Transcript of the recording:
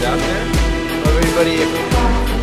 get out there. Everybody, everybody.